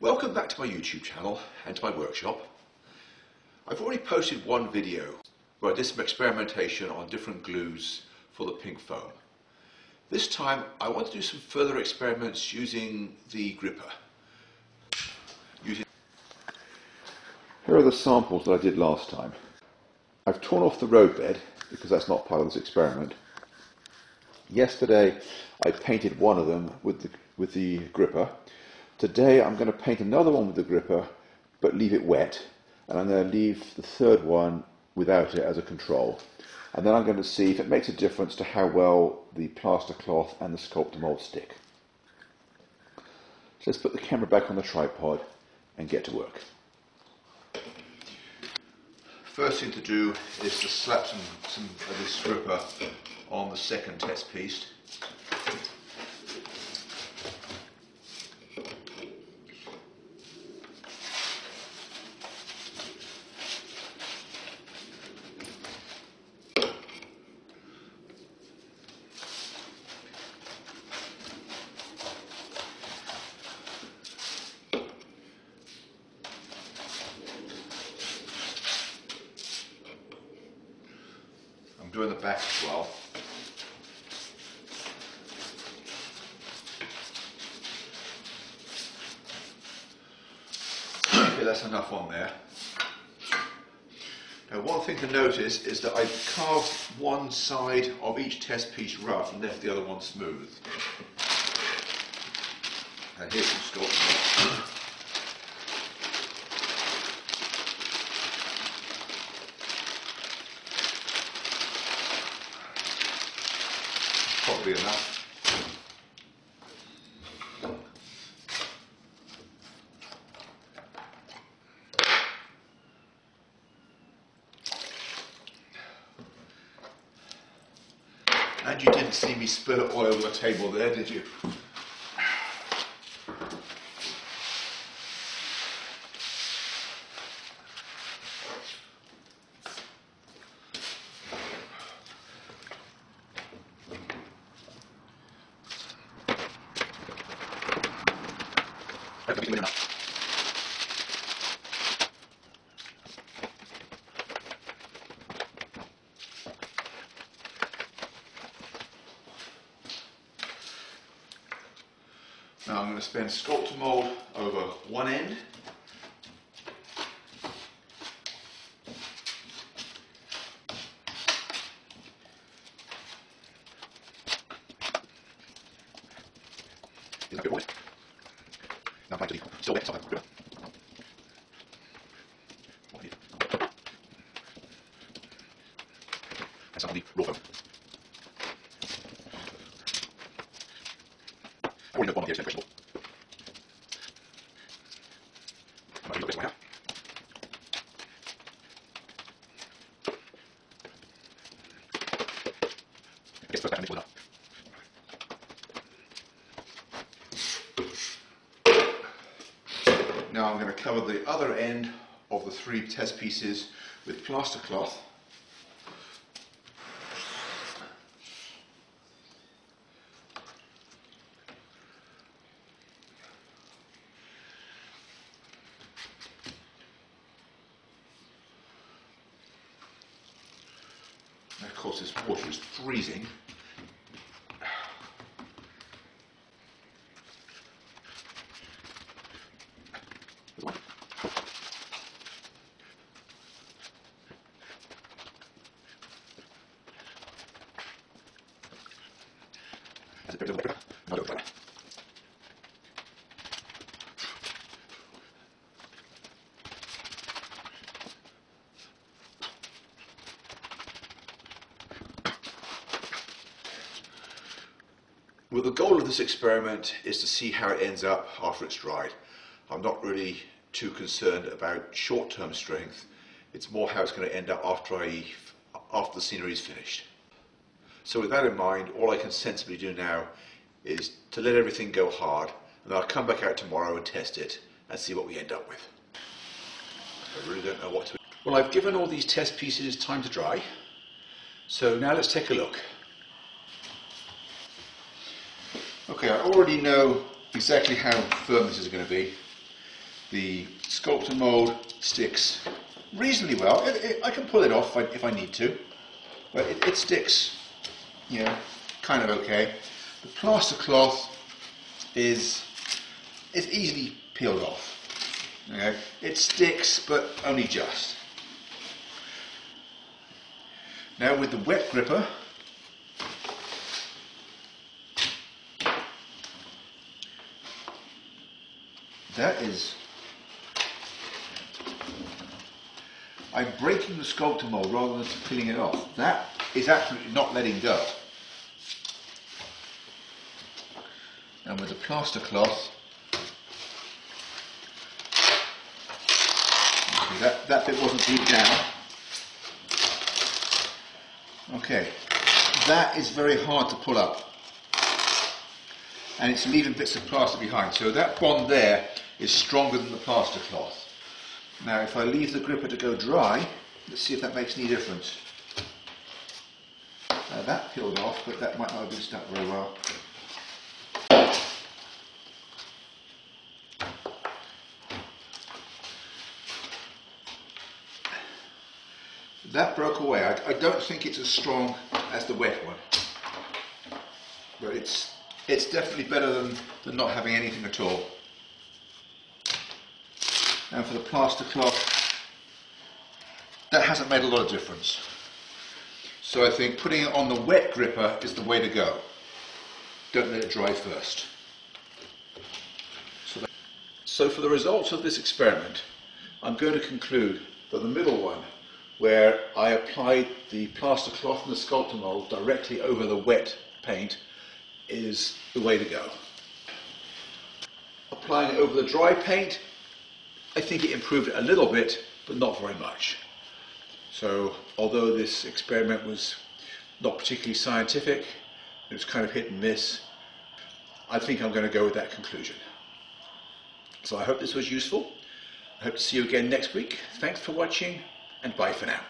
Welcome back to my YouTube channel and to my workshop. I've already posted one video where I did some experimentation on different glues for the pink foam. This time I want to do some further experiments using the gripper. Using Here are the samples that I did last time. I've torn off the road bed because that's not part of this experiment. Yesterday I painted one of them with the, with the gripper. Today I'm going to paint another one with the gripper but leave it wet and I'm going to leave the third one without it as a control. And then I'm going to see if it makes a difference to how well the plaster cloth and the Sculptamold stick. So let's put the camera back on the tripod and get to work. First thing to do is to slap some, some of this gripper on the second test piece. Doing the back as well. Okay, that's enough on there. Now one thing to notice is that I've carved one side of each test piece rough and left the other one smooth. And here's some sculpture. Enough. And you didn't see me spill oil on the table there, did you? Now I'm going to spend Sculptamold over one end. Now back to the still wet, so I'm good. And some of the raw foam. Of the. Now I'm going to cover the other end of the three test pieces with plaster cloth. Course, this water is freezing. As it goes over the not over there. Well, the goal of this experiment is to see how it ends up after it's dried. I'm not really too concerned about short-term strength. It's more how it's going to end up after I, after the scenery is finished. So with that in mind, all I can sensibly do now is to let everything go hard, and I'll come back out tomorrow and test it and see what we end up with. I really don't know what to. Well, I've given all these test pieces time to dry, so now let's take a look. Okay, I already know exactly how firm this is going to be. The Sculptamold sticks reasonably well. It, it, I can pull it off if I, if I need to, but it, it sticks, you know, kind of okay. The plaster cloth is is easily peeled off. Okay? It sticks, but only just. Now with the wet gripper, that is, I'm breaking the Sculptamold rather than peeling it off. That is absolutely not letting go. And with the plaster cloth, that, that bit wasn't glued down. Okay, that is very hard to pull up. And it's leaving bits of plaster behind. So that bond there is stronger than the plaster cloth. Now if I leave the gripper to go dry, let's see if that makes any difference. Uh, that peeled off, but that might not have been stuck very well. That broke away. I, I don't think it's as strong as the wet one. But it's, it's definitely better than, than not having anything at all. And for the plaster cloth, that hasn't made a lot of difference. So I think putting it on the wet gripper is the way to go. Don't let it dry first. So, so for the results of this experiment, I'm going to conclude that the middle one where I applied the plaster cloth and the Sculptamold directly over the wet paint is the way to go. Applying it over the dry paint, I think it improved it a little bit, but not very much. So although this experiment was not particularly scientific, it was kind of hit and miss, I think I'm going to go with that conclusion. So I hope this was useful. I hope to see you again next week. Thanks for watching and bye for now.